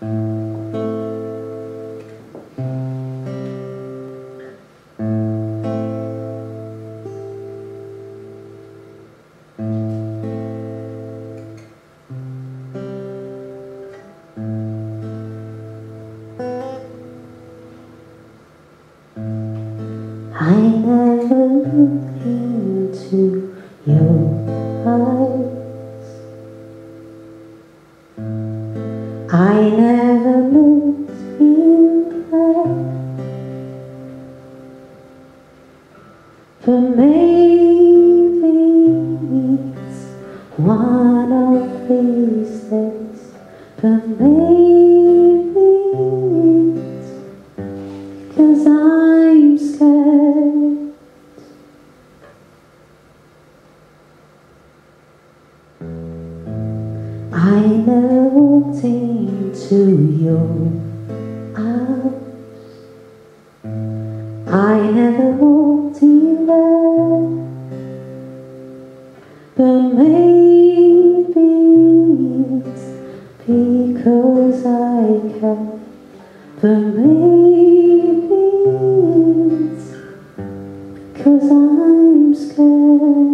I never looked into your I never in there. But maybe it's one of these days. But maybe it's cause I'm scared. I walked into your house. I never walked in there. But maybe it's because I care. But maybe it's because I'm scared.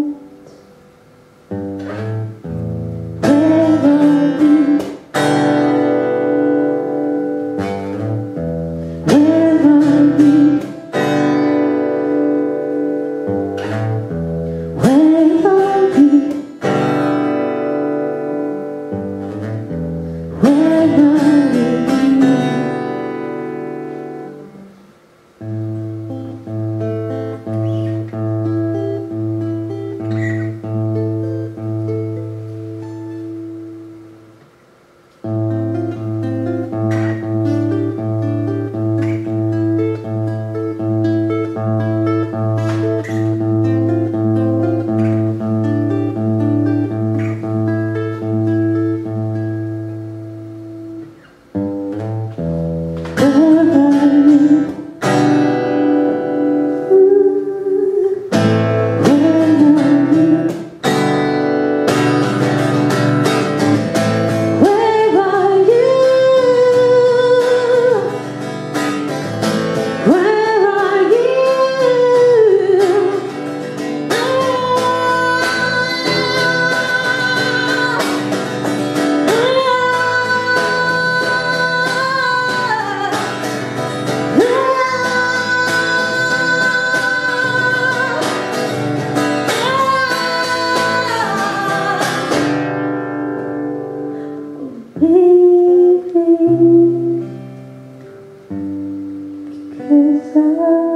Because I.